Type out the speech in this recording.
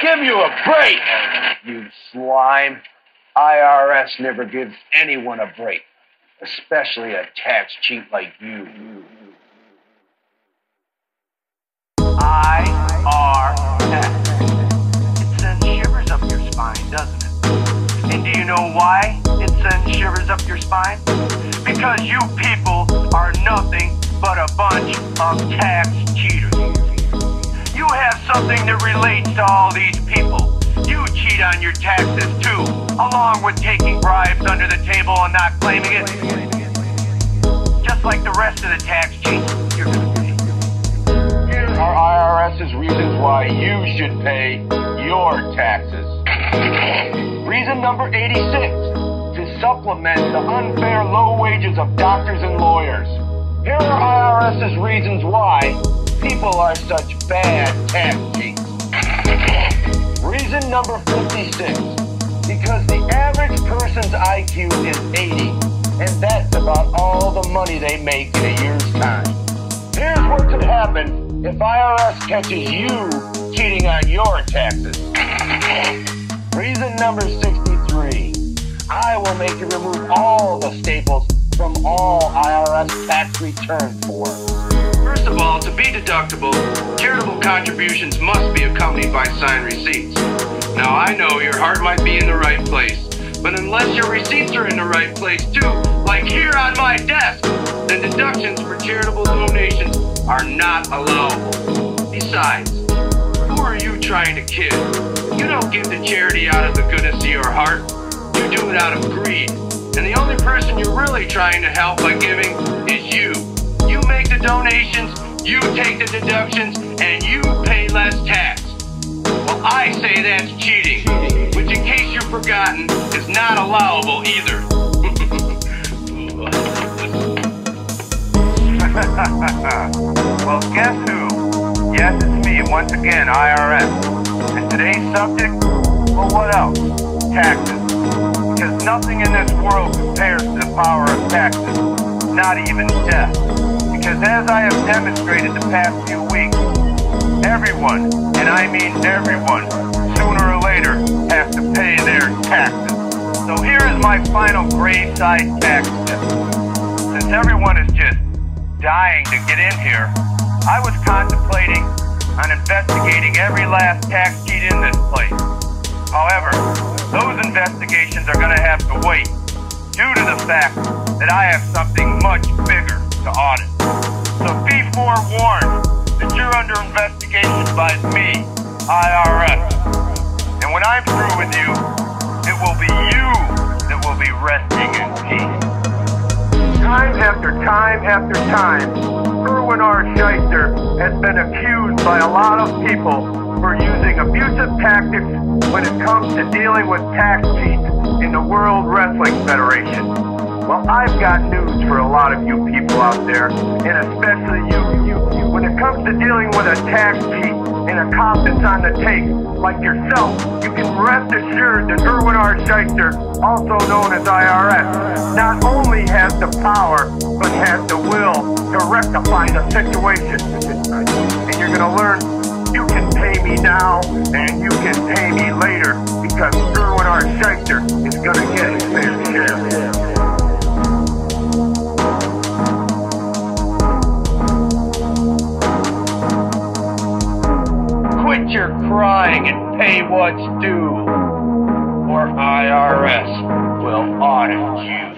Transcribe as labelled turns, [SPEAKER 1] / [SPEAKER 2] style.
[SPEAKER 1] give you a break, you slime. IRS never gives anyone a break, especially a tax cheat like you.
[SPEAKER 2] IRS. It sends shivers up your spine, doesn't it? And do you know why it sends shivers up your spine? Because you people are nothing but a bunch of tax cheaters. Have something that relates to all these people. You cheat on your taxes too, along with taking bribes under the table and not claiming it. Just like the rest of the tax cheats, you're gonna pay.
[SPEAKER 1] Here are IRS's reasons why you should pay your taxes. Reason number 86 to supplement the unfair low wages of doctors and lawyers. Here are IRS's reasons why people are such bad cheats. Reason number 56 because the average person's IQ is 80, and that's about all the money they make in a year's time. Here's what could happen if IRS catches you cheating on your taxes. Reason number 63. I will make you remove all the staples from all IRS tax return forms.
[SPEAKER 2] First of all, to be deductible, charitable contributions must be accompanied by signed receipts. Now, I know your heart might be in the right place, but unless your receipts are in the right place too, like here on my desk, then deductions for charitable donations are not allowable. Besides, who are you trying to kid? You don't give the charity out of the goodness of your heart. You do it out of greed. And the only person you're really trying to help by giving donations, you take the deductions, and you pay less tax. Well, I say that's cheating, which, in case you've forgotten, is not allowable either. well, guess who? Yes, it's me once again, IRS. And today's subject? Well, what else? Taxes. Because nothing in this world compares to the power of taxes, not even death. Because as I have demonstrated the past few weeks, everyone, and I mean everyone, sooner or later has to pay their taxes. So here is my final graveside tax tip. Since everyone is just dying to get in here, I was contemplating on investigating every last tax cheat in this place. However, those investigations are going to have to wait due to the fact that I have something much bigger to audit. So be forewarned that you're under investigation by me, IRS. And when I'm through with you, it will be you that will be resting in peace. Time after time after time, Irwin R. Schyster has been accused by a lot of people for using abusive tactics when it comes to dealing with tax cheats in the World Wrestling Federation. Well, I've got news for a lot of you people out there, and especially you. you. When it comes to dealing with a tax cheat and a cop that's on the take, like yourself, you can rest assured that Irwin R. Schyster, also known as IRS, not only has the power, but has the will to rectify the situation. And you're going to learn you can pay me now and you can pay me later because what's due, or IRS will audit you.